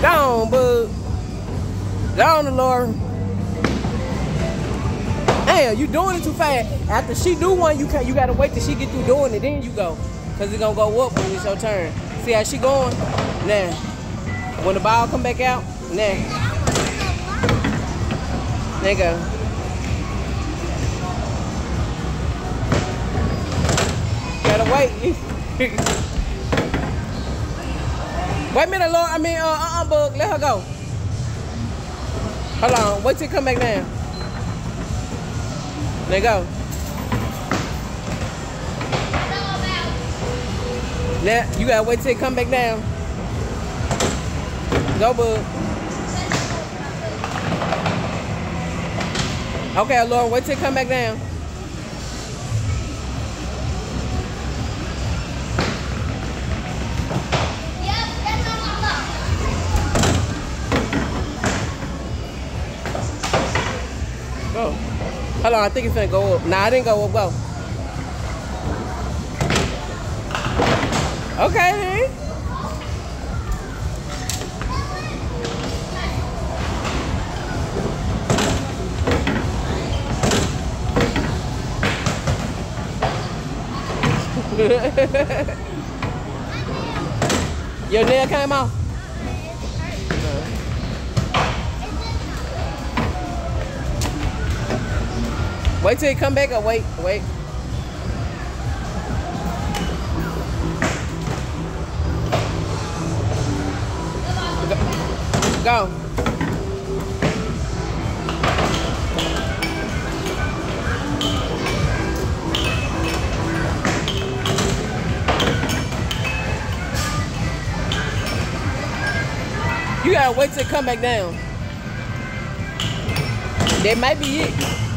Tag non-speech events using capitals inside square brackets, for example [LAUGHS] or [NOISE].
Down, bud. Down, Laura. Damn, you doing it too fast. After she do one, you can you gotta wait till she get through doing it, then you go. Cause it's gonna go up when it's your turn. See how she going? Now, when the ball come back out, now. Nigga. Gotta wait. [LAUGHS] wait a minute, Lord. I mean, uh, uh, Bug. Let her go. Hold on. Wait till it come back down. You go. Now, you gotta wait till it come back down. Go, Bug. Okay, Lord, wait till it come back down. Go. Hold on, I think it's gonna go up. Nah, I didn't go up. Go. Okay. [LAUGHS] Your nail came off? Wait till you come back or wait, wait. Go. Go. You gotta wait till it come back down. That might be it.